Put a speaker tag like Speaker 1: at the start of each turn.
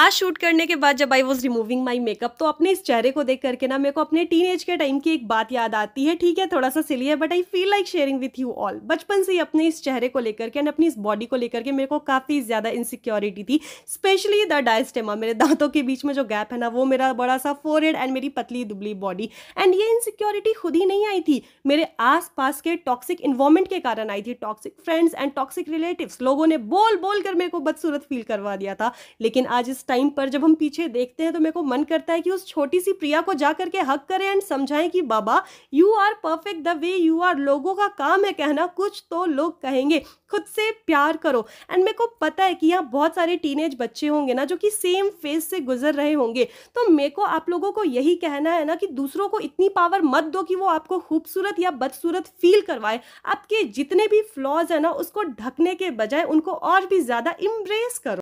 Speaker 1: आज शूट करने के बाद जब I was removing my makeup तो अपने इस चेहरे को देख करके ना मेरे को अपने टीन के टाइम की एक बात याद आती है। ठीक है थोड़ा सा सिली है but I feel like sharing with you all बचपन से ही अपने इस चेहरे को लेकर के एंड अपनी इस बॉडी को लेकर के मेरे को काफ़ी ज़्यादा इनसिक्योरिटी थी। स्पेशली द डायस्टेमा मेरे दांतों के बीच में जो गैप है ना, वो मेरा बड़ा सा फोर एंड मेरी पतली दुबली बॉडी एंड ये इनसिक्योरिटी खुद ही नहीं आई थी। मेरे आस पास के टॉक्सिक इन्वायरमेंट के कारण आई थी। Toxic friends and toxic relative लोगों ने बोल बोल कर मेरे को बदसूरत फील करवा दिया था। लेकिन आज इस टाइम पर जब हम पीछे देखते हैं तो मेरे को मन करता है कि उस छोटी सी प्रिया को जा करके हक करें एंड समझाएँ कि, बाबा you are perfect the way you are लोगों का काम है कहना, कुछ तो लोग कहेंगे। खुद से प्यार करो. एंड मेरे को पता है कि यहाँ बहुत सारे टीनेज बच्चे होंगे ना जो कि सेम फ़ेज़ से गुजर रहे होंगे। तो मेरे को, आप लोगों को यही कहना है ना कि दूसरों को इतनी पावर मत दो कि वो आपको खूबसूरत या बदसूरत फील करवाए। आपके जितने भी फ्लॉज है ना, उसको ढकने के बजाय उनको और भी ज़्यादा इम्ब्रेस करो।